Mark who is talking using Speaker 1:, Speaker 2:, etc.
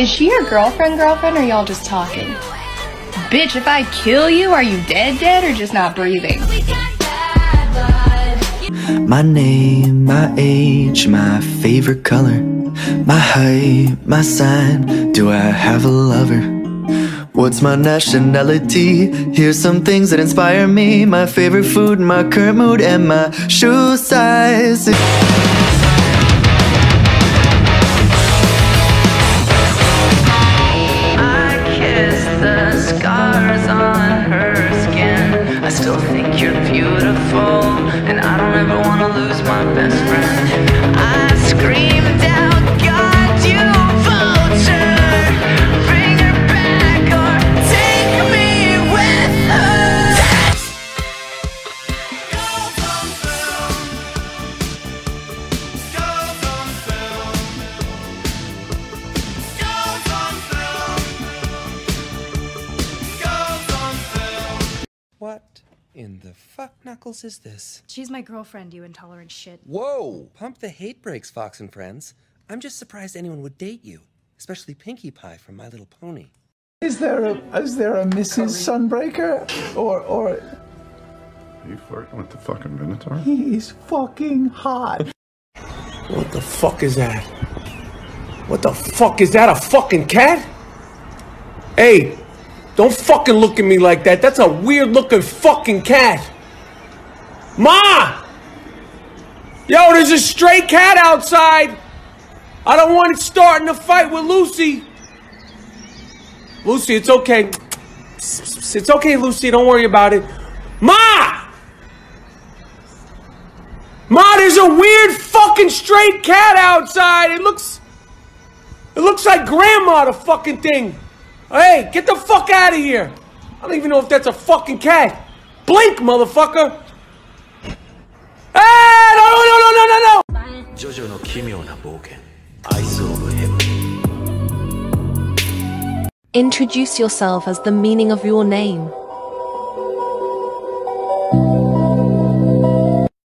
Speaker 1: Is she your girlfriend, girlfriend, or y'all just talking? Bitch, if I kill you, are you dead, dead, or just not breathing?
Speaker 2: My name, my age, my favorite color My height, my sign, do I have a lover? What's my nationality? Here's some things that inspire me My favorite food, my current mood, and my shoe size
Speaker 3: beautiful, and I don't ever wanna lose my best friend. I screamed out, God, you vulture! Bring her back or take me with her.
Speaker 4: What in the fuck knuckles is this?
Speaker 5: She's my girlfriend, you intolerant shit.
Speaker 4: Whoa! Pump the hate brakes, Fox and Friends. I'm just surprised anyone would date you, especially Pinkie Pie from My Little Pony.
Speaker 6: Is there a is there a Mrs. Sunbreaker or or
Speaker 7: Are you flirting with the fucking Minotaur?
Speaker 6: he's fucking hot?
Speaker 8: What the fuck is that? What the fuck is that? A fucking cat? Hey, don't fucking look at me like that. That's a weird looking fucking cat. Ma! Yo, there's a stray cat outside. I don't want it starting a fight with Lucy. Lucy, it's okay. It's okay, Lucy. Don't worry about it. Ma! Ma, there's a weird fucking stray cat outside. It looks. It looks like grandma, the fucking thing. Hey, get the fuck out of here. I don't even know if that's a fucking cat. Blink, motherfucker. Hey, no, no, no, no, no, no.
Speaker 2: ジョジョの奇妙な冒険アイス・オブ・ヘブン
Speaker 9: Introduce yourself as the meaning of your name.